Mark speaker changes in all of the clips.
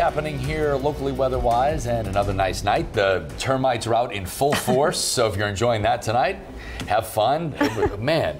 Speaker 1: happening here locally weather-wise and another nice night. The termites are out in full force, so if you're enjoying that tonight, have fun. Man,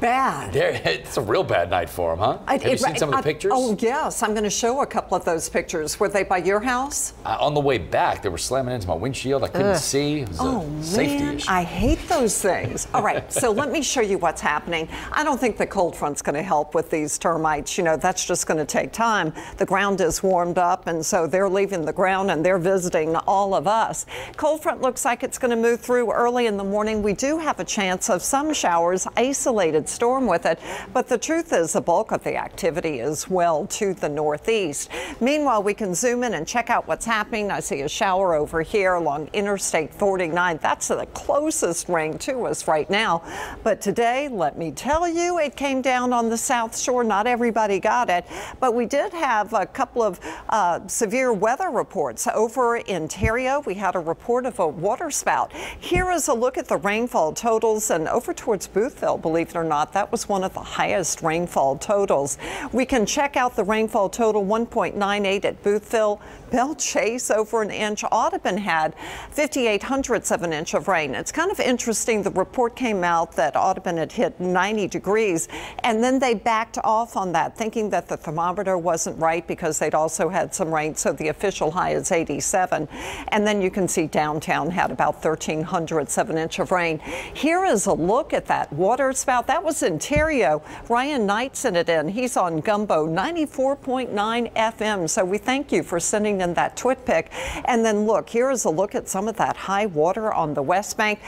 Speaker 2: bad.
Speaker 1: It's a real bad night for them, huh?
Speaker 2: I,
Speaker 1: Have you seen some
Speaker 2: I,
Speaker 1: of the pictures?
Speaker 2: Oh, yes. I'm going to show a couple of those pictures. Were they by your house?
Speaker 1: Uh, on the way back, they were slamming into my windshield. I couldn't
Speaker 2: Ugh.
Speaker 1: see. It was
Speaker 2: Oh,
Speaker 1: a safety
Speaker 2: man,
Speaker 1: issue.
Speaker 2: I hate those things. All right, so let me show you what's happening. I don't think the cold front's going to help with these termites. You know, that's just going to take time. The ground is warmed up, and so they're leaving the ground and they're visiting all of us. Cold front looks like it's going to move through early in the morning. We do have a chance of some showers, isolated storm with it, but the truth is the bulk of the activity is well to the northeast. Meanwhile, we can zoom in and check out what's happening. I see a shower over here along Interstate 49. That's the closest ring to us right now. But today, let me tell you, it came down on the south shore. Not everybody got it, but we did have a couple of uh, severe weather reports over in Terrio. We had a report of a water spout. Here is a look at the rainfall totals and over towards Boothville, believe it or not, that was one of the highest rainfall totals. We can check out the rainfall total 1.98 at Boothville. Belle Chasse over an inch. Audubon had 58 hundredths of an inch of rain. It's kind of interesting. The report came out that Audubon had hit 90 degrees, and then they backed off on that, thinking that the thermometer wasn't right because they'd also had some rain. So the official high is 87. And then you can see downtown had about 13 hundredths of an inch of rain. Here is a look at that water spout. That was in Terrio. Ryan Knight sent it in. He's on Gumbo 94.9 FM. So we thank you for sending in that twit pic. And then look, here is a look at some of that high water on the West Bank.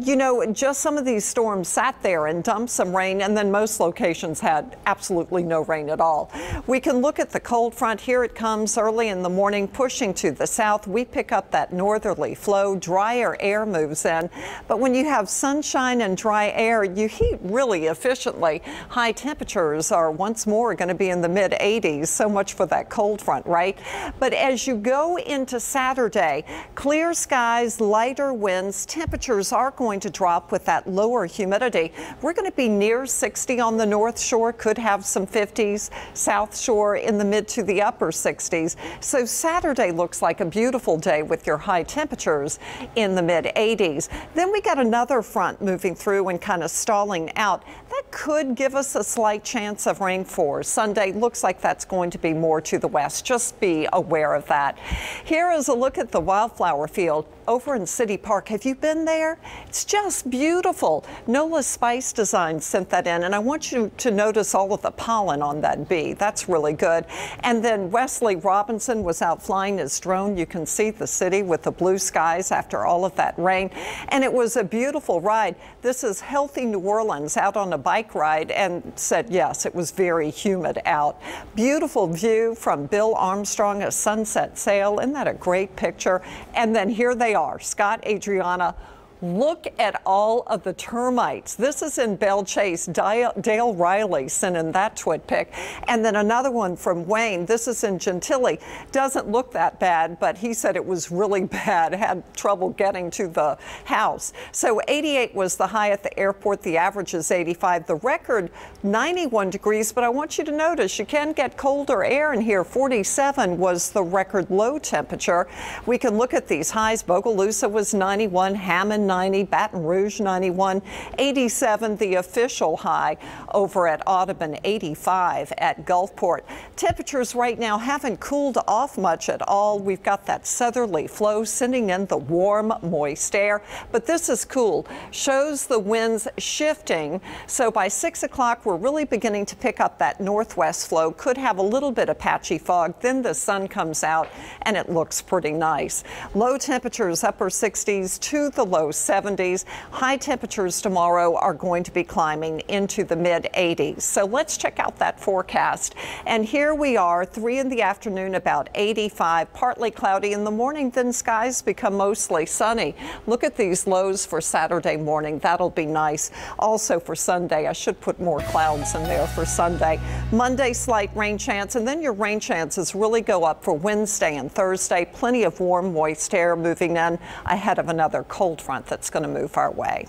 Speaker 2: You know, just some of these storms sat there and dumped some rain, and then most locations had absolutely no rain at all. We can look at the cold front. Here it comes early in the morning, pushing to the south. We pick up that northerly flow. Drier air moves in. But when you have sunshine and dry air, you heat really efficiently. High temperatures are once more going to be in the mid 80s. So much for that cold front, right? But as you go into Saturday, clear skies, lighter winds, temperatures are going to drop with that lower humidity. We're going to be near 60 on the north shore, could have some 50s, south shore in the mid to the upper 60s. So Saturday looks like a beautiful day with your high temperatures in the mid 80s. Then we got another front moving through and kind of stalling out. That could give us a slight chance of rain for Sunday. Looks like that's going to be more to the west. Just be aware of that. Here is a look at the wildflower field over in City Park. Have you been there? It's just beautiful. Nola Spice Design sent that in, and I want you to notice all of the pollen on that bee. That's really good. And then Wesley Robinson was out flying his drone. You can see the city with the blue skies after all of that rain. And it was a beautiful ride. This is Healthy New Orleans out on a bike ride and said, yes, it was very humid out. Beautiful view from Bill Armstrong, a sunset sail. Isn't that a great picture? And then here they are, Scott, Adriana, Look at all of the termites. This is in Belle Chasse. Dale, Riley sent in that twit pic. And then another one from Wayne. This is in Gentilly. Doesn't look that bad, but he said it was really bad, had trouble getting to the house. So 88 was the high at the airport. The average is 85. The record 91 degrees, but I want you to notice you can get colder air in here. 47 was the record low temperature. We can look at these highs. Bogalusa was 91, Hammond 90, Baton Rouge 91, 87 the official high over at Audubon, 85 at Gulfport. Temperatures right now haven't cooled off much at all. We've got that southerly flow sending in the warm, moist air, but this is cool. Shows the winds shifting. So by 6 o'clock, we're really beginning to pick up that northwest flow. Could have a little bit of patchy fog. Then the sun comes out and it looks pretty nice. Low temperatures upper 60s to the low 70s. High temperatures tomorrow are going to be climbing into the mid 80s. So let's check out that forecast. And here we are, 3 in the afternoon, about 85, partly cloudy in the morning, then skies become mostly sunny. Look at these lows for Saturday morning. That'll be nice. Also for Sunday, I should put more clouds in there for Sunday. Monday, slight rain chance, and then your rain chances really go up for Wednesday and Thursday. Plenty of warm, moist air moving in ahead of another cold front that's going to move our way.